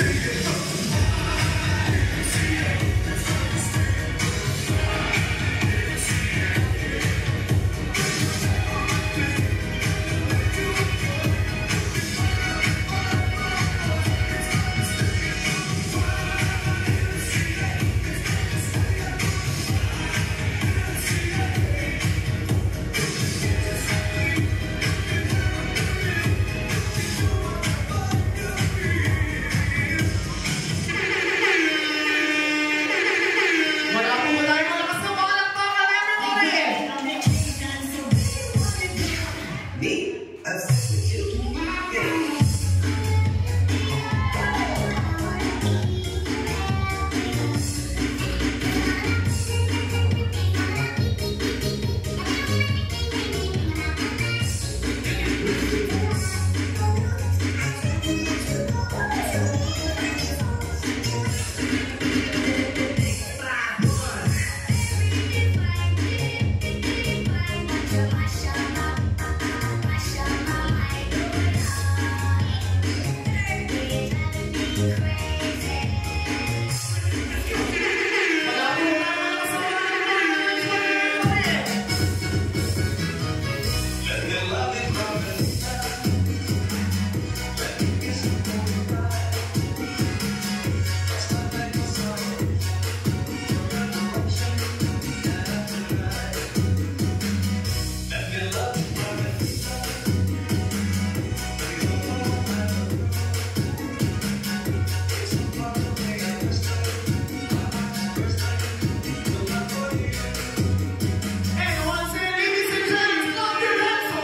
It. Yeah.